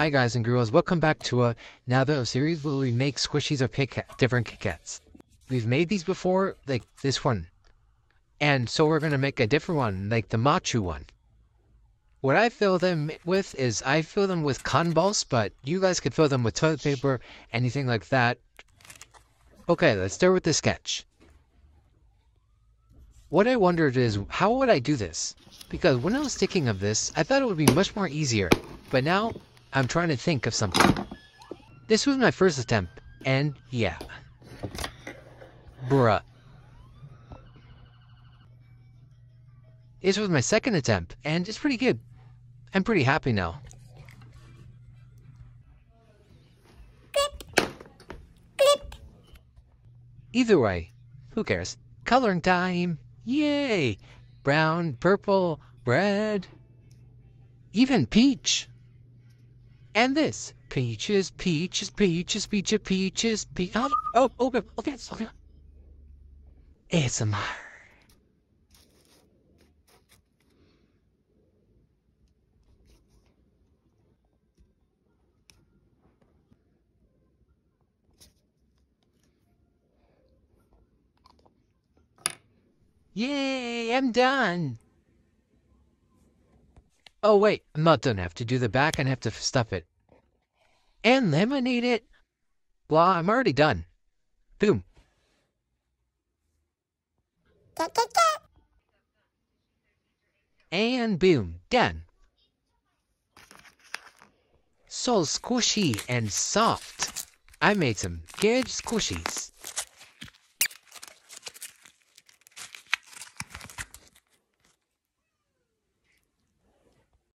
Hi guys and girls, welcome back to another series where we make squishies of Kit Kat, different Kit Kats. We've made these before, like this one. And so we're gonna make a different one, like the Machu one. What I fill them with is I fill them with cotton balls, but you guys could fill them with toilet paper, anything like that. Okay, let's start with the sketch. What I wondered is, how would I do this? Because when I was thinking of this, I thought it would be much more easier. But now, I'm trying to think of something. This was my first attempt, and yeah. Bruh. This was my second attempt, and it's pretty good. I'm pretty happy now. Either way, who cares? Coloring time! Yay! Brown, purple, red, even peach. And this. Peaches, peaches, peaches, peaches, peaches, peaches. Oh, oh, oh, okay, okay, okay. ASMR. Yay, I'm done. Oh, wait, I'm not done. I have to do the back and I have to stuff it. And laminate it. Blah, I'm already done. Boom. And boom, done. So squishy and soft. I made some good squishies.